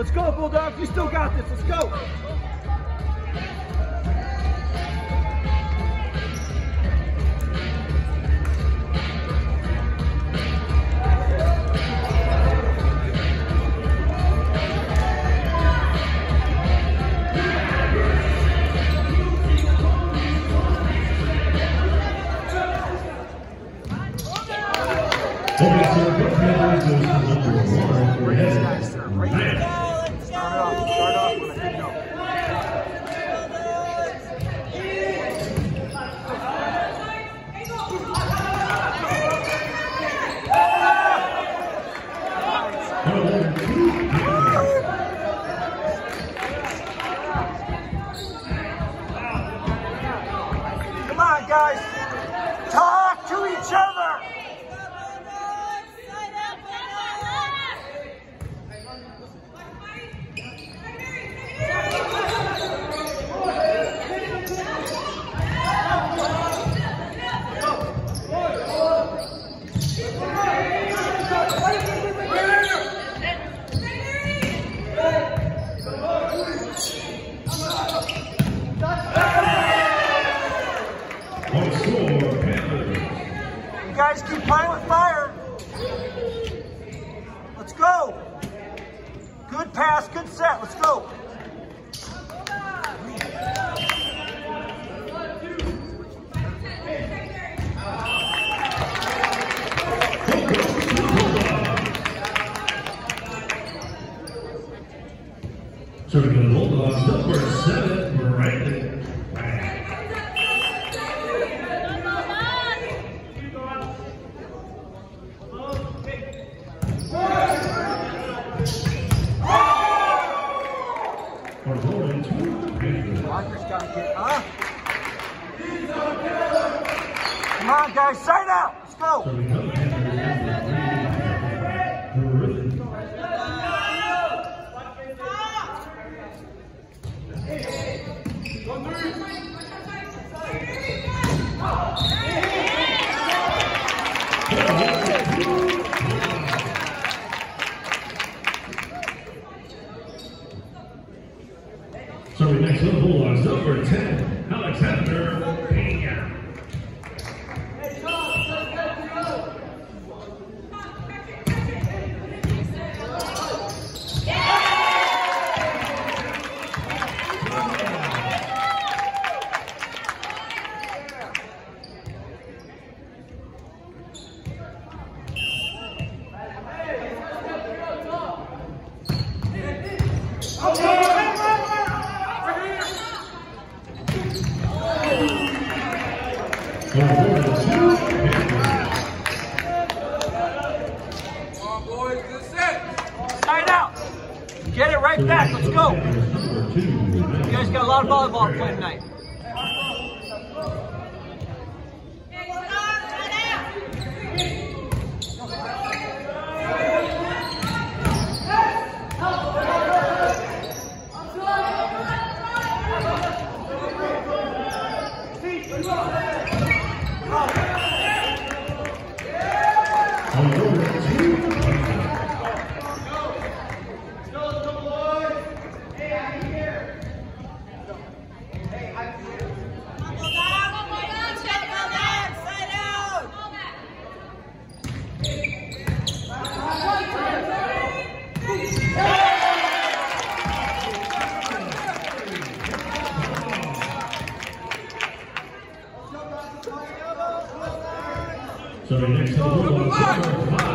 Let's go, Bulldogs. You still got this. Let's go on, guys. Talk to each other. You guys keep playing with fire. Let's go. Good pass, good set. Let's go. Next on number 10, Let's go. You guys got a lot of volleyball to play tonight. For number two, Pena. So next on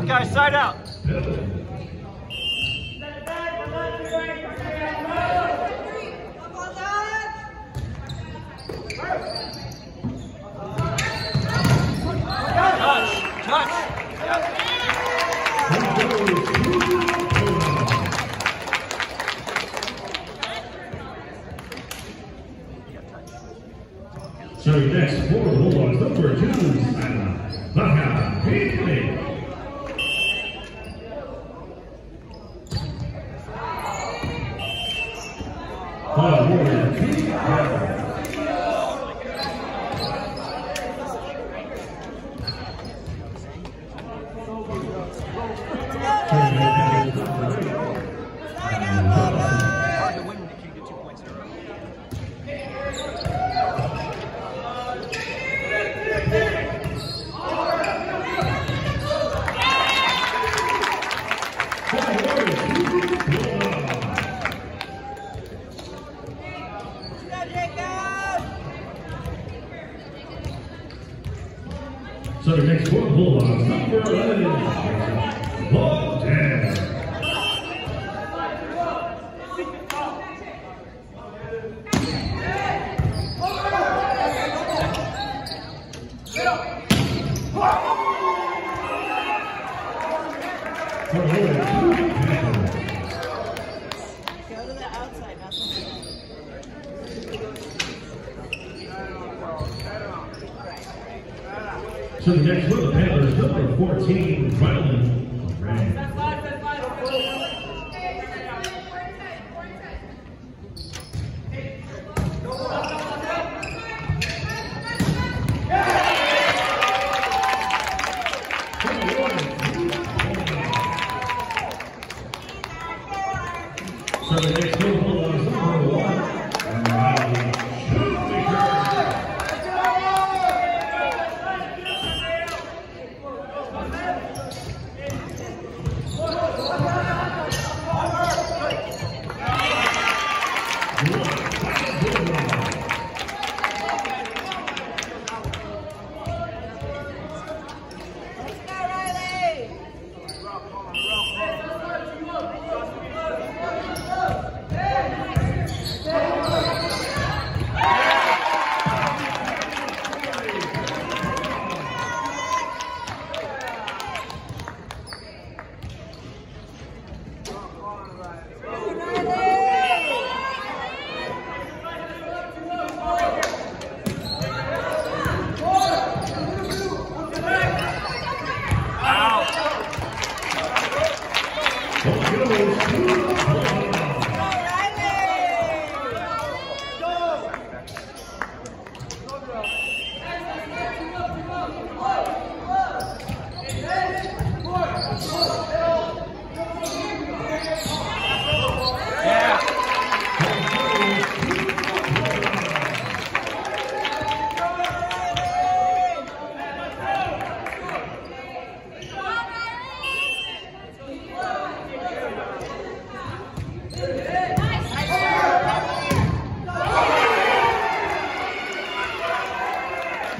out, guys. Side out. Touch. Touch. So next for number two, Anna Baha Haley. Pete Garber. So the next for Bulldogs number 11, Bogdan.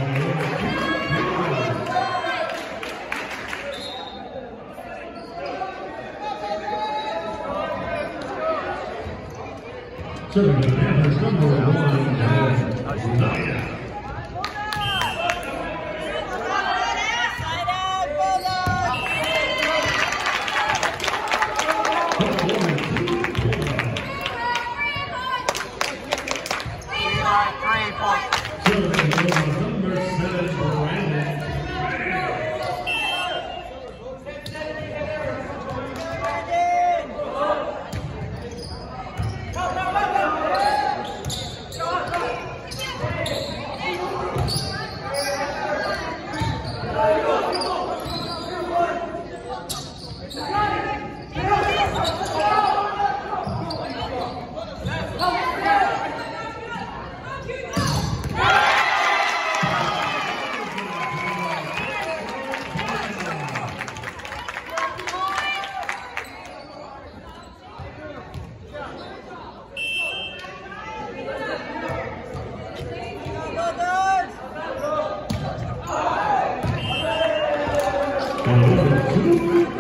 Serving the Panthers number one, Naya. Side すいません。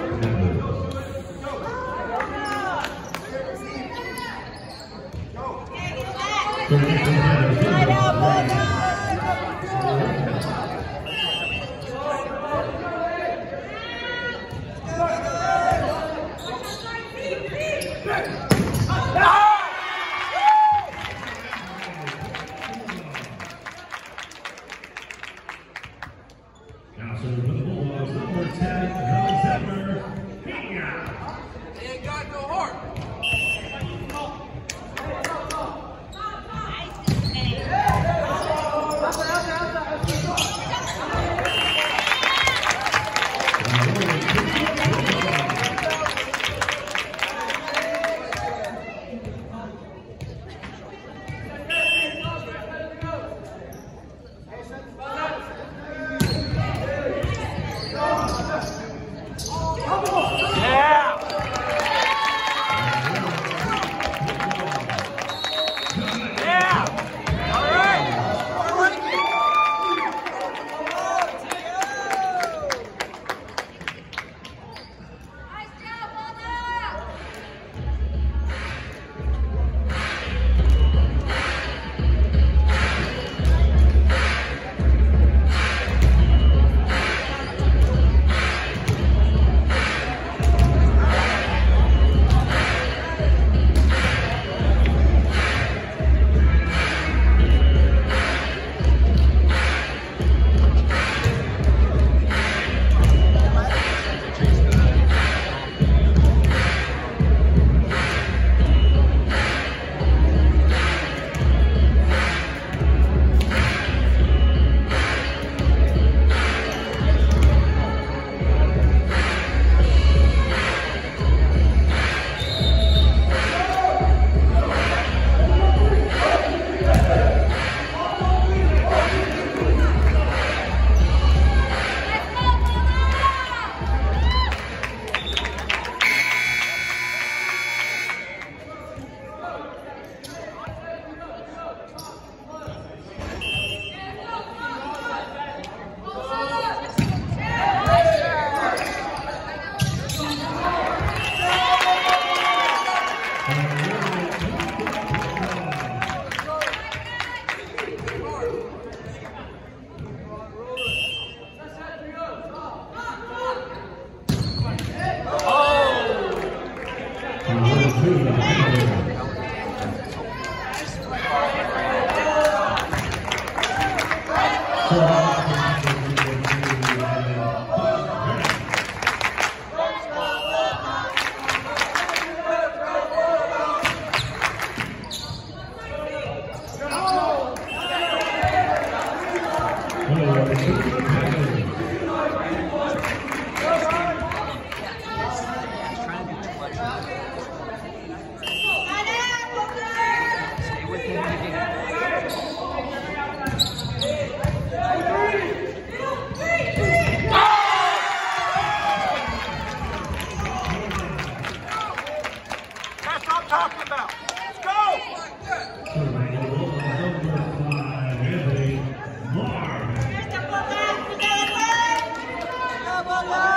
Go,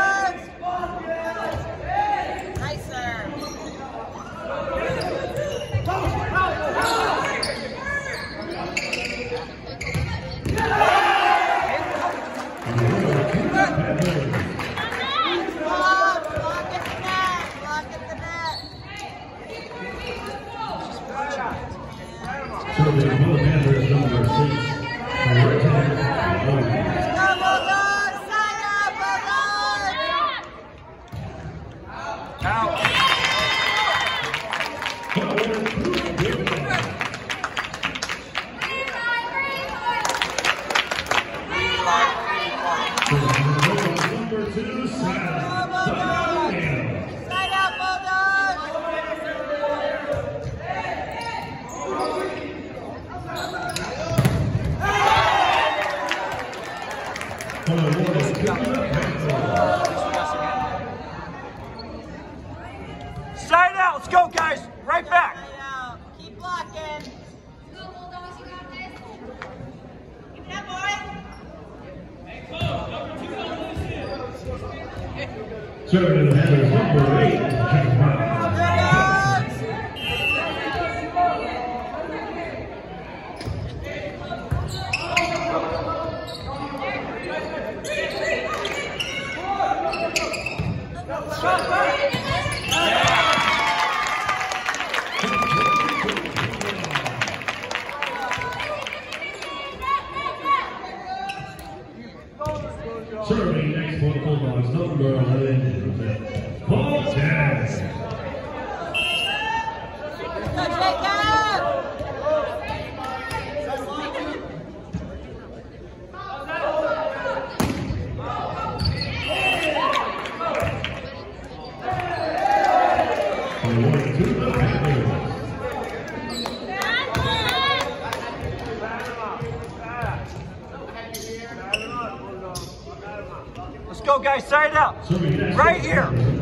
Serving the head number eight, Jack Brown. Side out. Right here.